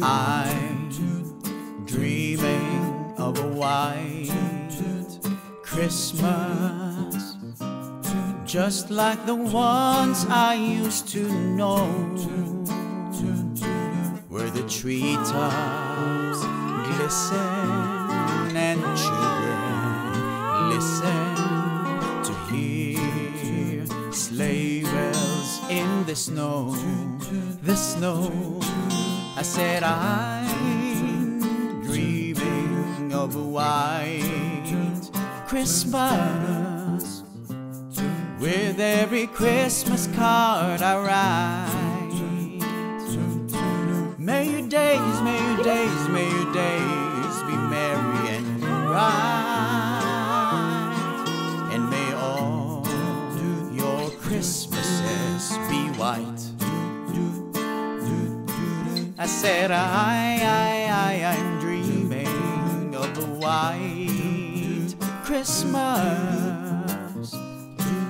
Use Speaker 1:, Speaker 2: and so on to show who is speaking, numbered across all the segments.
Speaker 1: I'm dreaming of a white Christmas, just like the ones I used to know, where the treetops glisten in the snow, the snow. I said I'm dreaming of a white Christmas with every Christmas card I write. May your days, may your days, may your days be. I said, I, I, I, I'm dreaming of a white Christmas,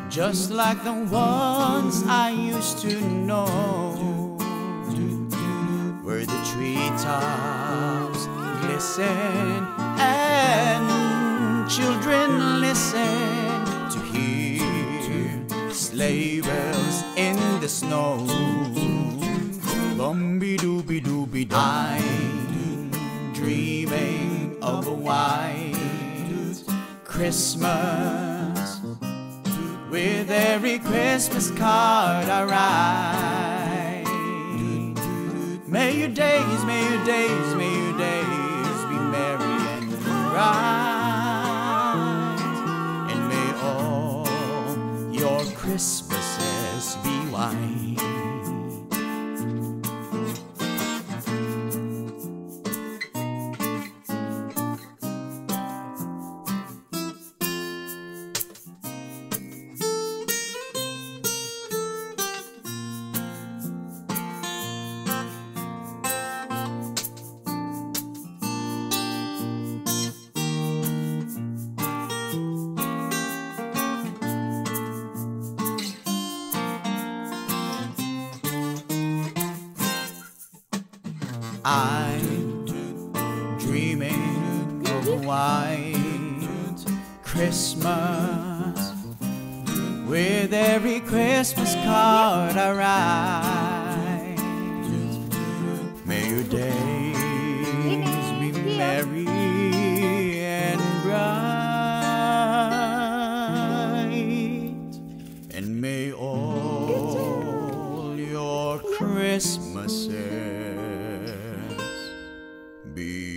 Speaker 1: just like the ones I used to know, where the treetops glisten and children listen to hear sleigh bells in the snow. Bumby dooby dooby I'm dreaming of a white Christmas with every Christmas card I write. May your days, may your days, may your days be merry and bright, and be I'm dreaming of a white Christmas. With every Christmas card I write. May your days be merry and bright, and may all your Christmases be